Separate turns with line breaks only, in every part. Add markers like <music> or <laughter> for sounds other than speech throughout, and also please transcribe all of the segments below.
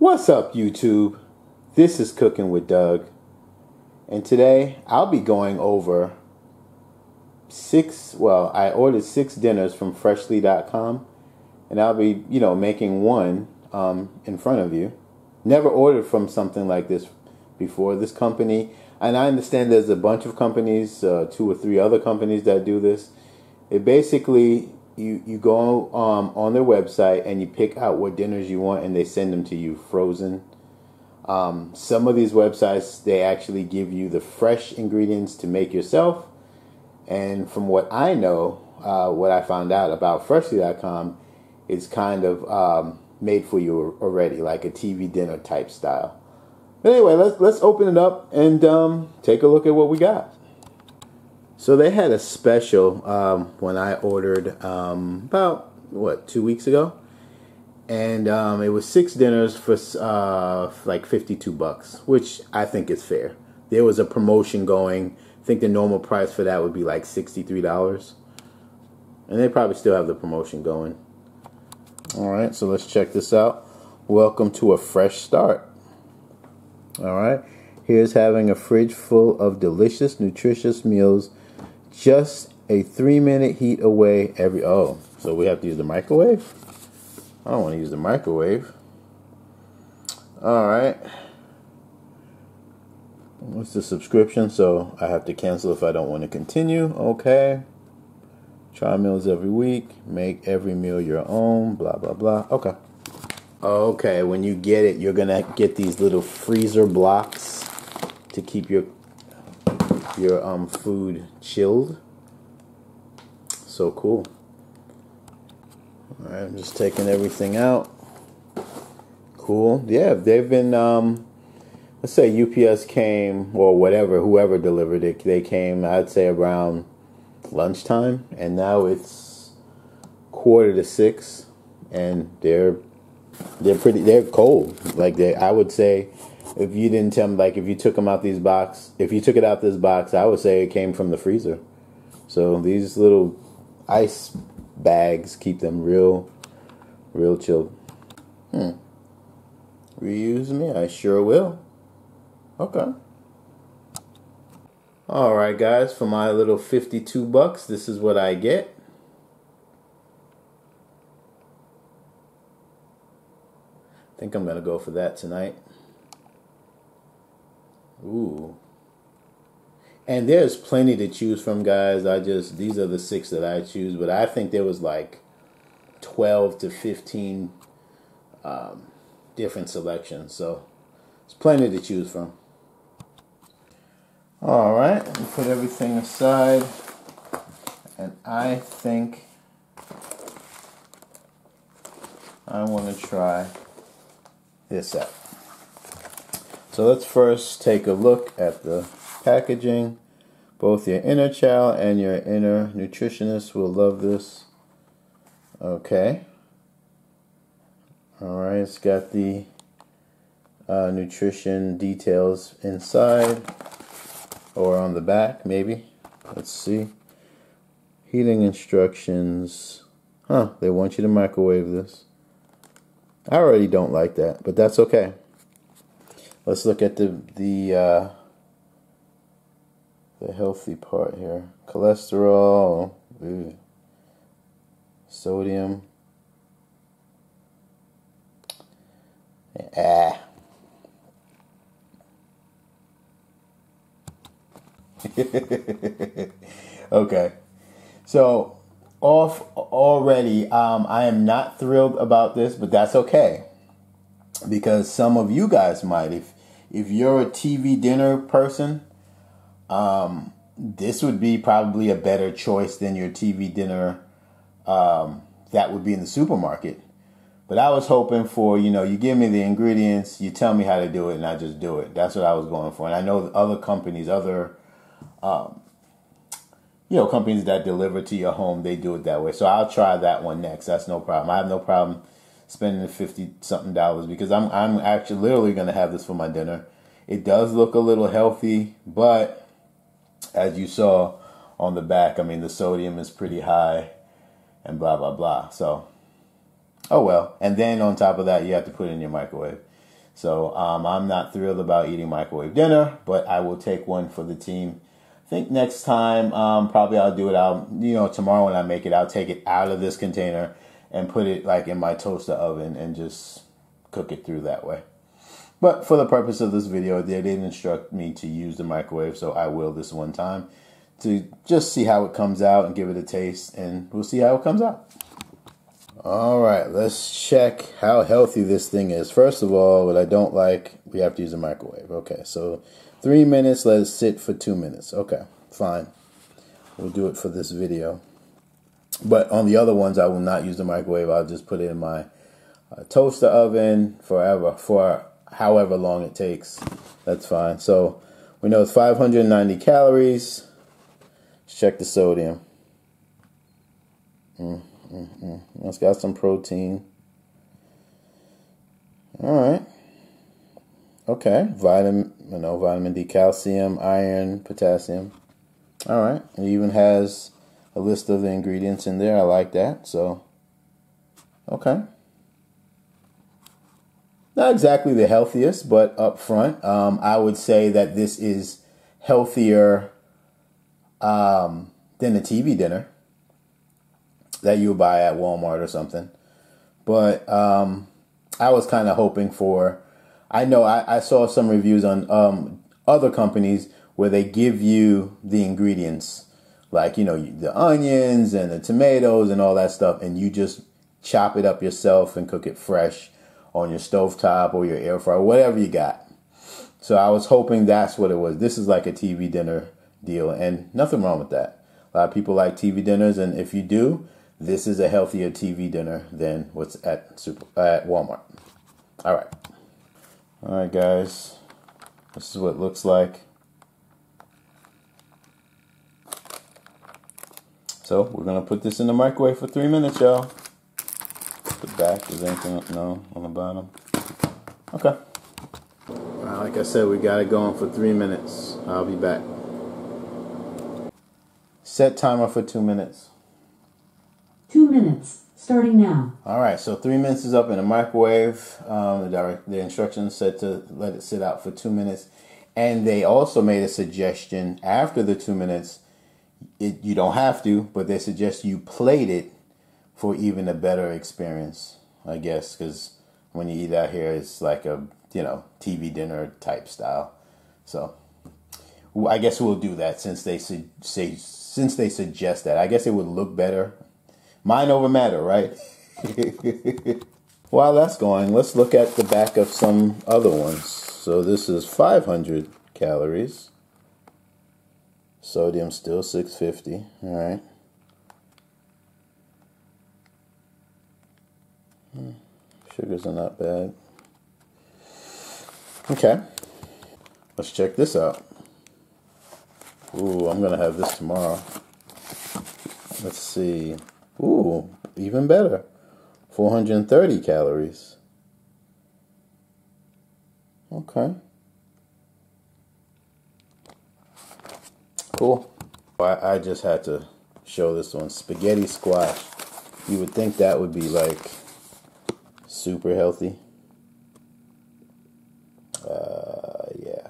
What's up, YouTube? This is Cooking with Doug, and today I'll be going over six. Well, I ordered six dinners from Freshly.com, and I'll be, you know, making one um, in front of you. Never ordered from something like this before. This company, and I understand there's a bunch of companies, uh, two or three other companies that do this. It basically you you go um, on their website and you pick out what dinners you want, and they send them to you frozen. Um, some of these websites they actually give you the fresh ingredients to make yourself, and from what I know, uh, what I found out about Freshly.com, it's kind of um, made for you already, like a TV dinner type style. But anyway, let's let's open it up and um, take a look at what we got. So they had a special um, when I ordered um, about what two weeks ago, and um, it was six dinners for uh, like fifty-two bucks, which I think is fair. There was a promotion going. I think the normal price for that would be like sixty-three dollars, and they probably still have the promotion going. All right, so let's check this out. Welcome to a fresh start. All right, here's having a fridge full of delicious, nutritious meals just a three minute heat away every. Oh, so we have to use the microwave? I don't want to use the microwave. All right. What's the subscription? So I have to cancel if I don't want to continue. Okay. Try meals every week. Make every meal your own. Blah, blah, blah. Okay. Okay, when you get it, you're going to get these little freezer blocks to keep your your um, food chilled. So cool. All right, I'm just taking everything out. Cool. Yeah, they've been. Um, let's say UPS came or whatever, whoever delivered it, they came. I'd say around lunchtime, and now it's quarter to six, and they're they're pretty. They're cold. Like they, I would say if you didn't tell me, like if you took them out these box, if you took it out this box, I would say it came from the freezer. So these little ice bags keep them real, real chilled. Hmm. Reuse me? I sure will. Okay. All right, guys. For my little fifty-two bucks, this is what I get. I think I'm gonna go for that tonight. Ooh. And there's plenty to choose from, guys. I just these are the six that I choose, but I think there was like twelve to fifteen um, different selections, so it's plenty to choose from. All right, put everything aside, and I think I want to try this out. So let's first take a look at the packaging. Both your inner child and your inner nutritionist will love this. Okay. All right, it's got the uh, nutrition details inside or on the back, maybe. Let's see. Heating instructions. Huh, they want you to microwave this. I already don't like that, but that's okay. Let's look at the the uh, the healthy part here. Cholesterol, ooh, sodium. Ah. <laughs> okay. So off already um, I am not thrilled about this, but that's okay. Because some of you guys might if if you're a TV dinner person, um, this would be probably a better choice than your TV dinner um, that would be in the supermarket. But I was hoping for, you know, you give me the ingredients, you tell me how to do it, and I just do it. That's what I was going for. And I know other companies, other, um, you know, companies that deliver to your home, they do it that way. So I'll try that one next. That's no problem. I have no problem spending fifty something dollars because I'm I'm actually literally to have this for my dinner. It does look a little healthy, but as you saw on the back, I mean the sodium is pretty high, and blah blah blah. So, oh well. And then on top of that, you have to put it in your microwave. So um, I'm not thrilled about eating microwave dinner, but I will take one for the team. I think next time, um, probably I'll do it. I'll, you know, tomorrow when I make it, I'll take it out of this container and put it like in my toaster oven and just cook it through that way. But for the purpose of this video, they didn't instruct me to use the microwave, so I will this one time to just see how it comes out and give it a taste, and we'll see how it comes out. All right, let's check how healthy this thing is. First of all, what I don't like, we have to use a microwave. Okay, so three minutes, let it sit for two minutes. Okay, fine. We'll do it for this video. But on the other ones, I will not use the microwave. I'll just put it in my uh, toaster oven forever, for however long it takes. That's fine. So we know it's 590 calories. Let's check the sodium. Mm, mm, mm. It's got some protein. All right. Okay. Vitamin, you know, vitamin D, calcium, iron, potassium. All right. It even has a list of the ingredients in there. I like that. So, okay not exactly the healthiest, but up front, um, I would say that this is healthier um, than a TV dinner that you buy at Walmart or something. But um, I was kind of hoping for. I know I, I saw some reviews on um, other companies where they give you the ingredients, like you know the onions and the tomatoes and all that stuff, and you just chop it up yourself and cook it fresh on your stovetop or your air fryer, whatever you got. So I was hoping that's what it was. This is like a TV dinner deal, and nothing wrong with that. A lot of people like TV dinners, and if you do, this is a healthier TV dinner than what's at super at Walmart. All right, all right, guys. This is what it looks like. So we're gonna put this in the microwave for three minutes, y'all the back? Is anything no on the bottom? Okay. like I said, we got it going for three minutes. I'll be back. Set timer for two minutes.
Two minutes, starting now.
All right, so three minutes is up in the microwave. Um, the direct, the instructions said to let it sit out for two minutes, and they also made a suggestion after the two minutes. It, you don't have to, but they suggest you plate it for even a better experience, I guess, because when you eat out here, it's like a you know TV dinner type style. So I guess we'll do that since they su- say since they suggest that. I guess it would look better. Mind over matter, right? <laughs> While that's going, let's look at the back of some other ones. So this is 500 calories. Sodium still 650. All right. Hmm, sugars are not bad. Okay. Let's check this out. Ooh, I'm to have this tomorrow. Let's see. Ooh, even better. 430 calories. Okay. Cool. I, I just had to show this one. Spaghetti squash. You would think that would be like super healthy. Uh, yeah.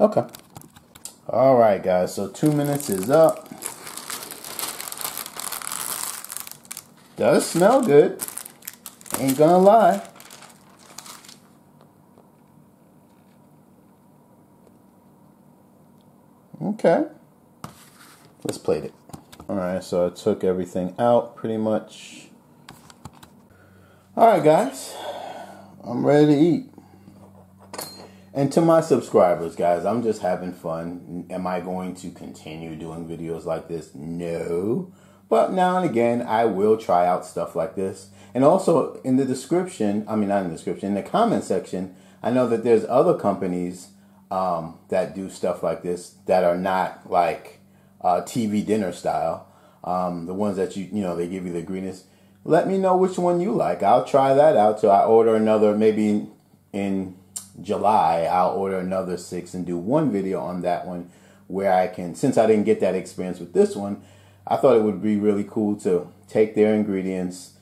Okay. All right, guys. So two minutes is up. Does smell good. Ain't gonna lie. Okay. Let's plate it. All right, so I took everything out pretty much. All right, guys, I'm ready to eat. And to my subscribers, guys, I'm just having fun. Am I going to continue doing videos like this? No. But now and again, I will try out stuff like this. And also in the description, I mean, not in the description, in the comment section, I know that there's other companies um, that do stuff like this that are not like uh, TV dinner style. Um, the ones that you, you know, they give you the greenest. let me know which one you like. I'll try that out. So I order another maybe in July. I'll order another six and do one video on that one where I can. Since I didn't get that experience with this one, I thought it would be really cool to take their ingredients,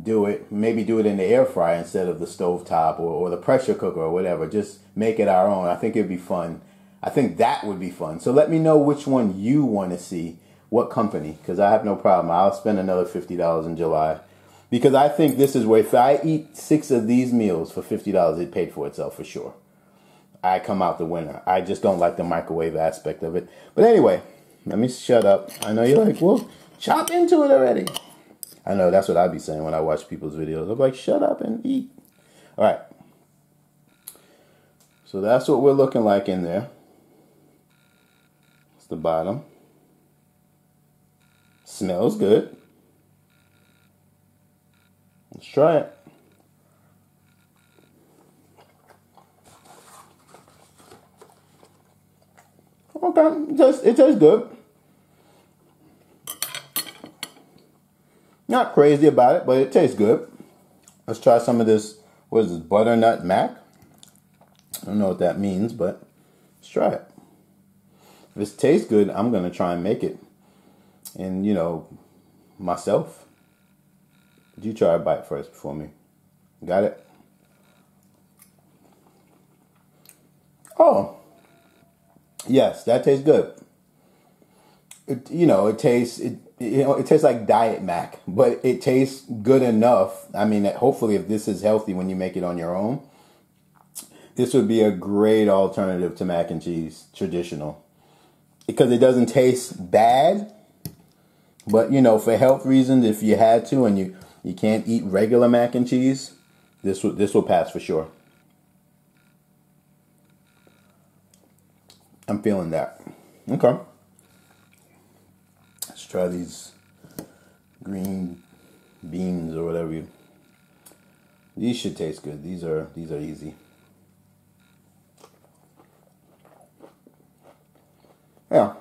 do it. Maybe do it in the air fryer instead of the stove top or, or the pressure cooker or whatever. Just make it our own. I think it'd be fun. I think that would be fun. So let me know which one you want to see. What company? Because I have no problem. I'll spend another fifty dollars in July. Because I think this is where if I eat six of these meals for fifty dollars, it paid for itself for sure. I come out the winner. I just don't like the microwave aspect of it. But anyway, let me shut up. I know you're like, well, chop into it already. I know that's what I'd be saying when I watch people's videos. I'm like, shut up and eat. All right. So that's what we're looking like in there. It's the bottom. Smells good. Let's try it. Okay, it tastes, it tastes good. Not crazy about it, but it tastes good. Let's try some of this. What is this? Butternut mac? I don't know what that means, but let's try it. If it tastes good, I'm going to try and make it. And, you know, myself. You try a bite first before me. Got it? Oh. Yes, that tastes good. It, you know, it tastes it, you know, it tastes like diet mac, but it tastes good enough. I mean, hopefully if this is healthy when you make it on your own, this would be a great alternative to mac and cheese, traditional. Because it doesn't taste bad, but you know, for health reasons, if you had to and you you can't eat regular mac and cheese, this will this will pass for sure. I'm feeling that. Okay. Try these green beans or whatever you. These should taste good. These are these are easy. Yeah.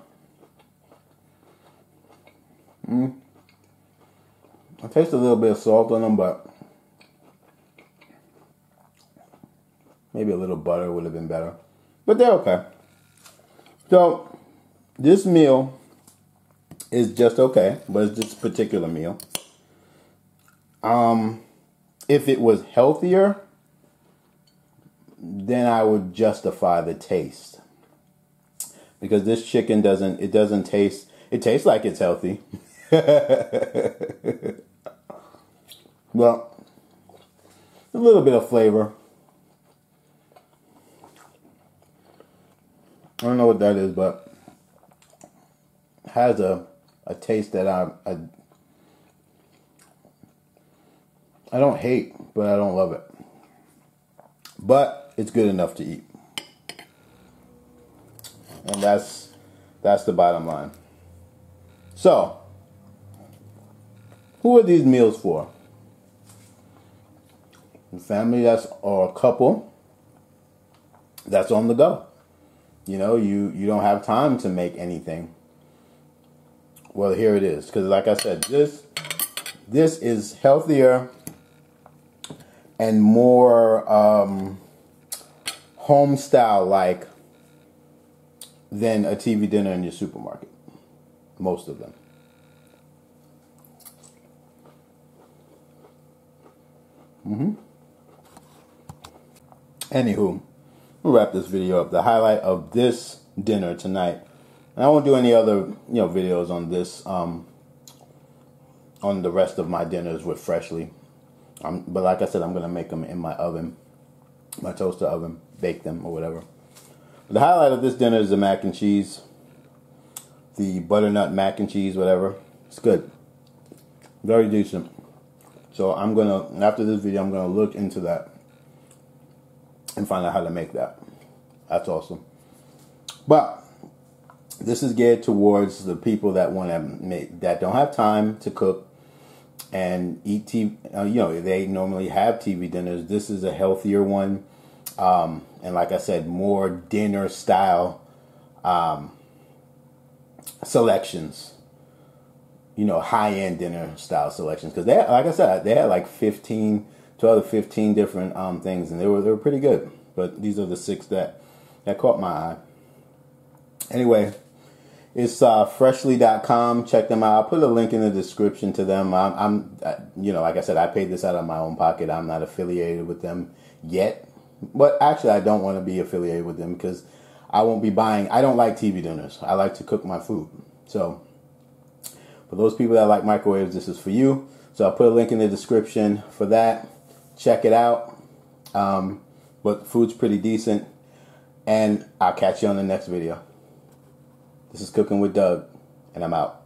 Mm. I taste a little bit of salt on them, but maybe a little butter would have been better. But they're okay. So this meal is just okay, but it's just particular meal. Um, if it was healthier, then I would justify the taste because this chicken doesn't it doesn't taste it tastes like it's healthy. <laughs> well, a little bit of flavor. I don't know what that is, but has a a taste that I I, I don't hate, but I don't love it. But it's good enough to eat. And that's that's the bottom line. So, who are these meals for? A family that's or a couple that's on the go. You know, you you don't have time to make anything. Well, here it is because like I said, this this is healthier and more um, home style like than a TV dinner in your supermarket. Most of them. Mm-hmm. Anywho, we'll wrap this video up. The highlight of this dinner tonight. And I won't do any other, you know, videos on this, um, on the rest of my dinners with Freshly. Um, but like I said, I'm gonna make them in my oven, my toaster oven, bake them or whatever. The highlight of this dinner is the mac and cheese, the butternut mac and cheese, whatever. It's good, very decent. So I'm gonna after this video, I'm gonna look into that and find out how to make that. That's awesome. But this is geared towards the people that want to make that don't have time to cook and eat TV. Uh, you know, they normally have TV dinners. This is a healthier one, um, and like I said, more dinner style um, selections. You know, high end dinner style selections because they, like I said, they had like 15, 12 to 15 different um, things, and they were they were pretty good. But these are the six that that caught my eye. Anyway, It's uh, freshly.com. Check them out. I'll put a link in the description to them. I'm, I'm, uh, you know, like I said, I paid this out of my own pocket. I'm not affiliated with them yet. But actually, I don't want to be affiliated with them because I won't be buying. I don't like TV dinners. I like to cook my food. So, for those people that like microwaves, this is for you. So, I'll put a link in the description for that. Check it out. Um, but food's pretty decent. And I'll catch you on the next video. This is Cooking with Doug, and I'm out.